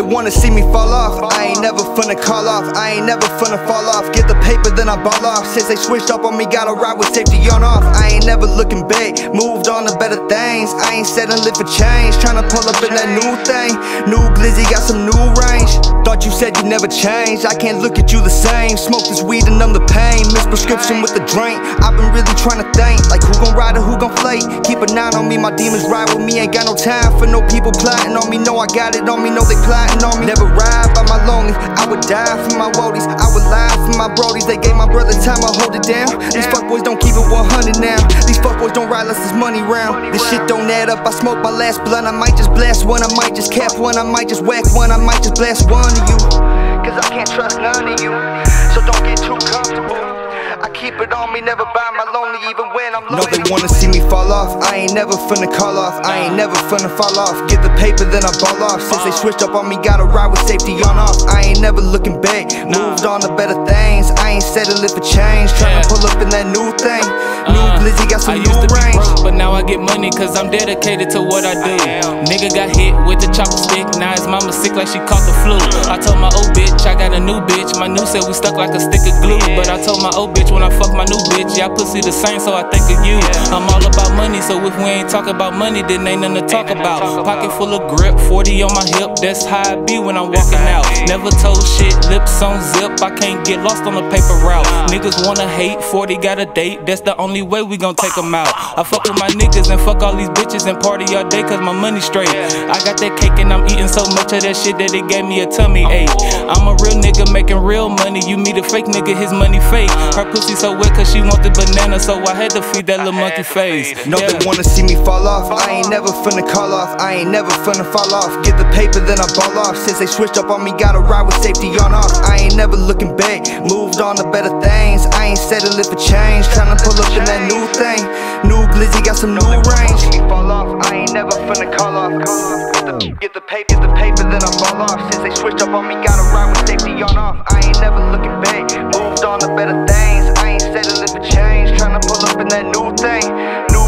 they wanna see me fall off. I ain't never finna call off. I ain't never finna fall off. Get the paper, then I ball off. Since they switched up on me, gotta ride with safety on off. I ain't never looking back. Moved on to better things. I ain't settling for change. Tryna pull up in that new thing. New glizzy got some new range. Thought you said you never changed. I can't look at you the same. Smoke this weed and numb the pain. miss prescription with the drink. I've been really trying to think. Like who gon' ride or who gon' Keep a nine on me. My demons ride with me. Ain't got no time for no people plotting on me. No, I got it on me. no, they plotting on me. Never ride by my lonely. I would die for my woadies. I would lie for my brodies. They gave my brother time. I hold it down. These fuckboys don't keep it 100 now. These fuckboys don't ride unless it's money round. This shit don't add up. I smoke my last blunt. I might just blast one. I might just cap one. I might just whack one. I might just blast one of you. Cause I can't trust none of you. So don't get too comfortable. I keep it on me, never by my lonely, even when I'm lonely. No, they wanna see me fall off. I ain't never finna call off. I ain't never finna fall off. Get the paper, then I ball off. Since they switched up on me, gotta ride with safety on off. I ain't never looking back. Moved on to better things. I ain't settling for change. Tryna pull up in that new thing. New uh-huh. glizzy got some I new used to be range. broke, but now I get money cause I'm dedicated to what I do. Nigga got hit with the chopper stick, now his mama sick like she caught the flu. I told my old bitch I got a new bitch, my new said we stuck like a stick of glue. But I told my old bitch when I fuck my new bitch, y'all pussy the same, so I think of you. I'm all about money, so if we ain't talk about money, then ain't nothing to talk about. Pocket full of grip, 40 on my hip, that's how I be when I'm walking out. Never told shit, lips on zip, I can't get lost on the paper route. Niggas wanna hate, 40 got a date, that's the only way we gon' take 'em out. I fuck with my niggas and fuck all these bitches and party all day cause my money straight. I got that cake and I'm eating so much of that shit that it gave me a tummy ache. I'm a real nigga making real money, you meet a fake nigga, his money fake. Her pussy so wet cause she wanted banana, so I had to feed that little monkey face. No, Yeah. they wanna see me fall off. I ain't never finna call off. I ain't never finna fall off. Get the paper, then I ball off. Since they switched up on me, gotta ride with safety on off. I ain't never looking back. Moved on to better things. I ain't settling for change. Tryna pull up in that new thing. New glizzy got some new range. Me fall off. I ain't never finna call off. Get get the paper, get the paper, then I ball off. Since they switched up on me, gotta ride with safety on off. I ain't never looking back. Moved on to better things. I ain't settling for change. Tryna pull up in that new thing.